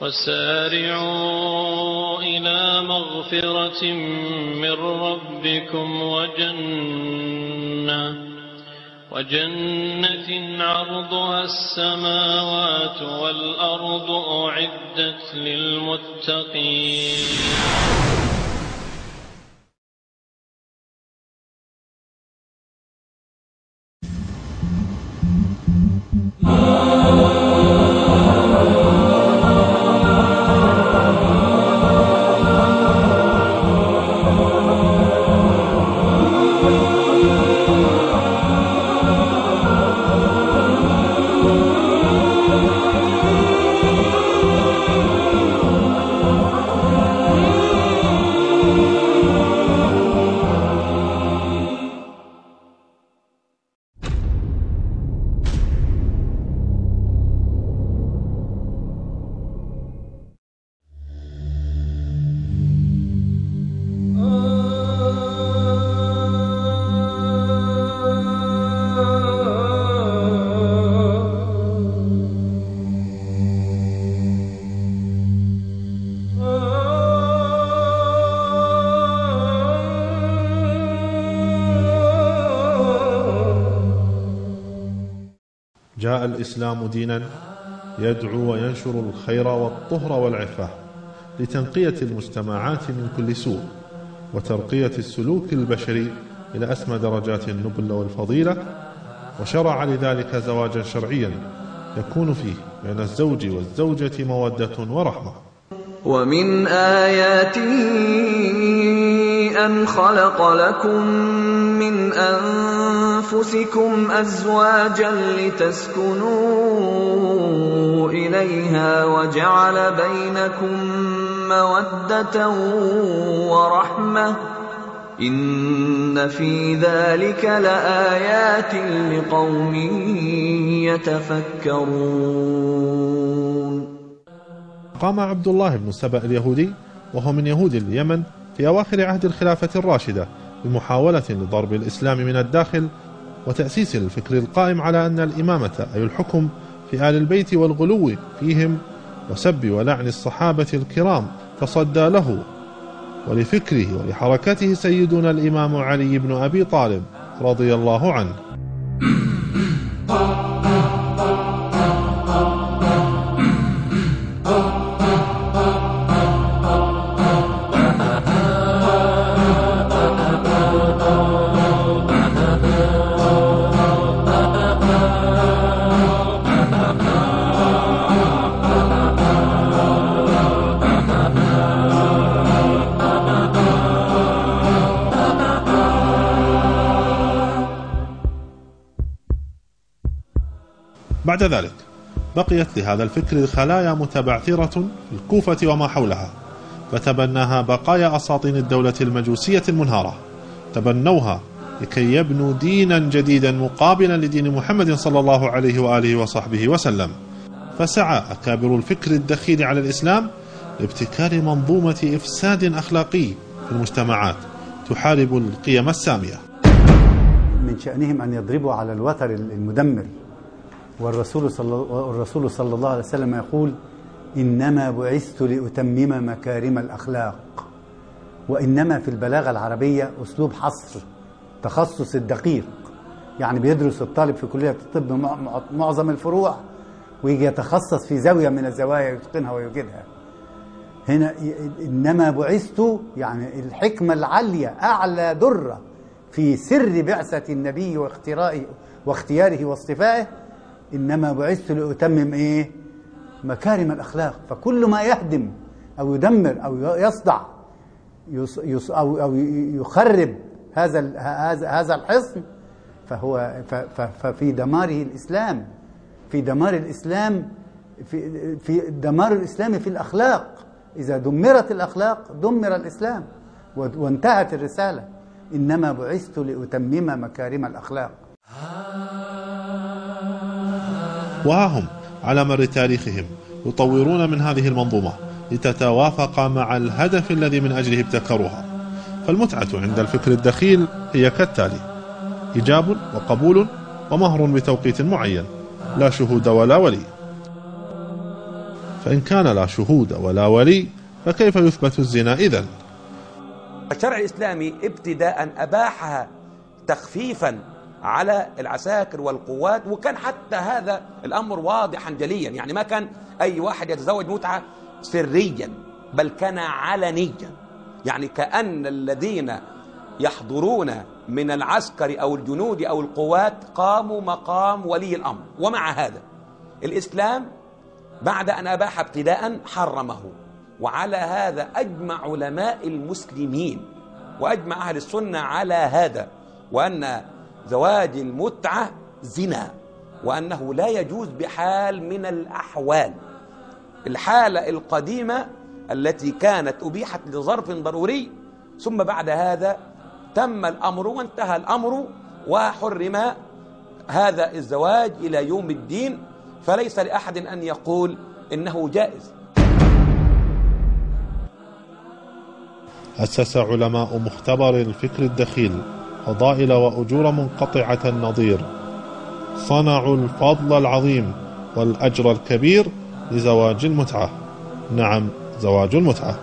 وسارعوا إلى مغفرة من ربكم وجنة وجنة عرضها السماوات والأرض أعدت للمتقين. الإسلام دينا يدعو وينشر الخير والطهر والعفة لتنقية المجتمعات من كل سوء وترقية السلوك البشري إلى أسمى درجات النبل والفضيلة وشرع لذلك زواجا شرعيا يكون فيه بين الزوج والزوجة مودة ورحمة. ومن آياته أن خلق لكم من أنفسكم أزواجا لتسكنوا إليها وجعل بينكم مودة ورحمة. إن في ذلك لآيات لقوم يتفكرون. قام عبد الله بن سبأ اليهودي وهو من يهود اليمن في أواخر عهد الخلافة الراشدة بمحاولة لضرب الإسلام من الداخل وتأسيس الفكر القائم على أن الإمامة أي الحكم في آل البيت والغلو فيهم وسب ولعن الصحابة الكرام تصدى له ولفكره ولحركته سيدنا الإمام علي بن أبي طالب رضي الله عنه. بعد ذلك. بقيت لهذا الفكر خلايا متبعثرة في الكوفة وما حولها فتبناها بقايا أساطين الدولة المجوسية المنهارة. تبنوها لكي يبنوا دينا جديدا مقابلا لدين محمد صلى الله عليه وآله وصحبه وسلم. فسعى أكابر الفكر الدخيل على الإسلام لابتكار منظومة إفساد أخلاقي في المجتمعات تحارب القيم السامية. من شأنهم أن يضربوا على الوتر المدمر. والرسول صلى والرسول صلى الله عليه وسلم يقول إنما بعثت لأتمم مكارم الأخلاق. وإنما في البلاغة العربية أسلوب حصر تخصص الدقيق. يعني بيدرس الطالب في كلية الطب معظم الفروع ويجي يتخصص في زاوية من الزوايا يتقنها ويوجدها. هنا إنما بعثت يعني الحكمة العالية أعلى درة في سر بعثة النبي واختياره واختياره واصطفائه إنما بعثت لأتمم إيه؟ مكارم الأخلاق. فكل ما يهدم أو يدمر أو يصدع يص يص أو أو يخرب هذا هذا الحصن فهو ففي دماره الإسلام في دمار الإسلام في في دمار الإسلام في الأخلاق. إذا دمرت الأخلاق دمر الإسلام وانتهت الرسالة. إنما بعثت لأتمم مكارم الأخلاق. وها هم على مر تاريخهم يطورون من هذه المنظومة لتتوافق مع الهدف الذي من أجله ابتكروها. فالمتعة عند الفكر الدخيل هي كالتالي إيجاب وقبول ومهر بتوقيت معين لا شهود ولا ولي. فإن كان لا شهود ولا ولي فكيف يثبت الزنا إذن؟ الشرع الإسلامي ابتداء أباحها تخفيفا على العساكر والقوات وكان حتى هذا الأمر واضحا جليا. يعني ما كان أي واحد يتزوج متعة سريا بل كان علنيا. يعني كأن الذين يحضرون من العسكر أو الجنود أو القوات قاموا مقام ولي الأمر. ومع هذا الإسلام بعد أن أباح ابتداء حرمه. وعلى هذا أجمع علماء المسلمين وأجمع أهل السنة على هذا. وأن زواج المتعة زنا وأنه لا يجوز بحال من الأحوال. الحالة القديمة التي كانت أبيحت لظرف ضروري ثم بعد هذا تم الأمر وانتهى الأمر وحرم هذا الزواج إلى يوم الدين. فليس لأحد أن يقول إنه جائز. أسس علماء مختبر الفكر الدخيل فضائل وأجور منقطعة النظير. صنعوا الفضل العظيم والأجر الكبير لزواج المتعة. نعم زواج المتعة.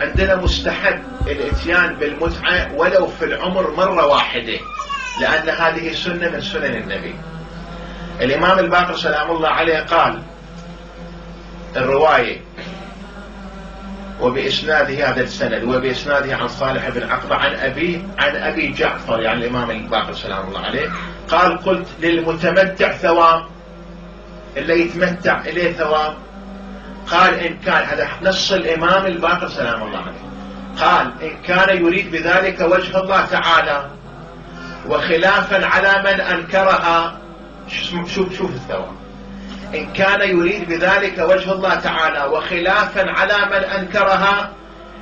عندنا مستحب الاتيان بالمتعة ولو في العمر مرة واحدة لأن هذه سنة من سنن النبي. الإمام الباقر سلام الله عليه قال الرواية وبإسناده هذا السند وبإسناده عن صالح بن عقبة عن أبي عن أبي جعفر يعني الإمام الباقر سلام الله عليه قال قلت للمتمتع ثواب اللي يتمتع إليه ثواب. قال إن كان هذا نص الإمام الباقر سلام الله عليه. قال إن كان يريد بذلك وجه الله تعالى وخلافا على من أنكرها شوف شوف الثواب. إن كان يريد بذلك وجه الله تعالى وخلافا على من أنكرها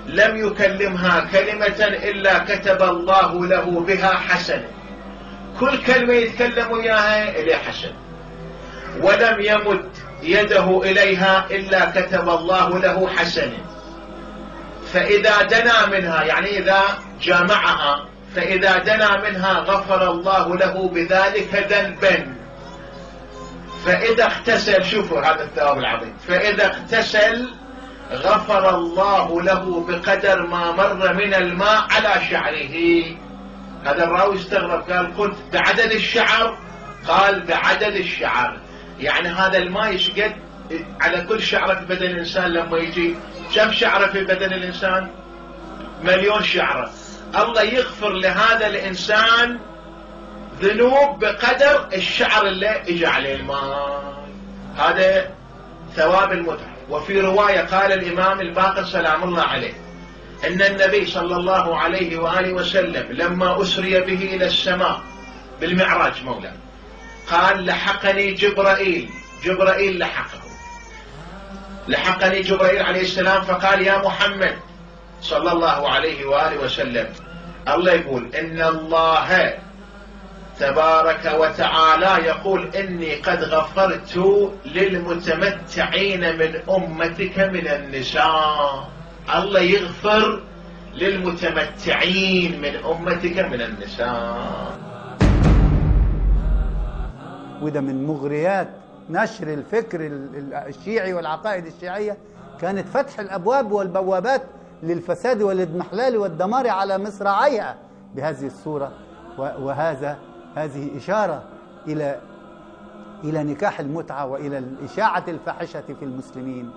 لم يكلمها كلمة إلا كتب الله له بها حسنة كل كلمة يتكلم وياها إليه حسن. ولم يمد يده إليها إلا كتب الله له حسنة فإذا دنا منها يعني إذا جامعها فإذا دنا منها غفر الله له بذلك ذنبا. فإذا اغتسل شوفوا هذا الثواب العظيم. فإذا اغتسل غفر الله له بقدر ما مر من الماء على شعره. هذا الراوي استغرب قال قلت بعدد الشعر؟ قال بعدد الشعر. يعني هذا الماء يشقد على كل شعرة في بدن الإنسان لما يجي كم شعرة في بدن الإنسان؟ مليون شعرة. الله يغفر لهذا الإنسان ذنوب بقدر الشعر اللي اجى عليه الماء هذا ثواب المتعة. وفي رواية قال الإمام الباقر سلام الله عليه أن النبي صلى الله عليه وآله وسلم لما أسري به إلى السماء بالمعراج مولاه قال لحقني جبرائيل. جبرائيل لحقه. لحقني جبرائيل عليه السلام فقال يا محمد صلى الله عليه وآله وسلم. الله يقول إن الله تبارك وتعالى يقول إني قد غفرت للمتمتعين من أمتك من النساء الله يغفر للمتمتعين من أمتك من النساء وده من مغريات نشر الفكر الشيعي والعقائد الشيعية. كانت فتح الأبواب والبوابات للفساد والإضمحلال والدمار على مصراعيها بهذه الصورة وهذا هذه إشارة إلى إلى نكاح المتعة وإلى إشاعة الفاحشة في المسلمين.